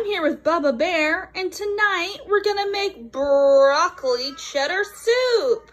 I'm here with Bubba Bear, and tonight we're gonna make broccoli cheddar soup.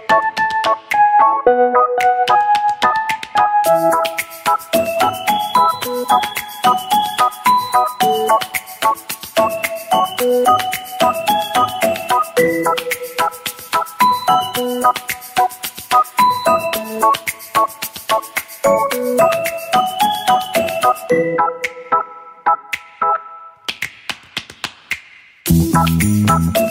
Thank you.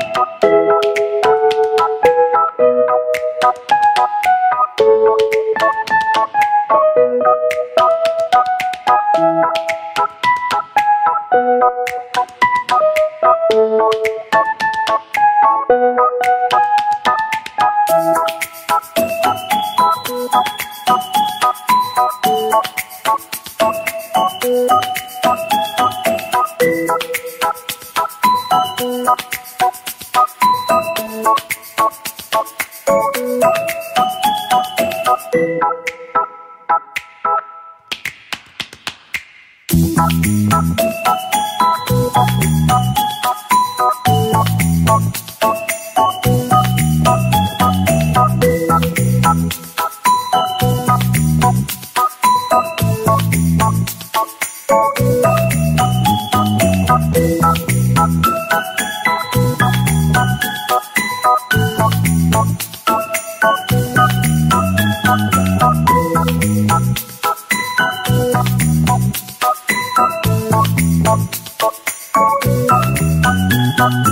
Thank you.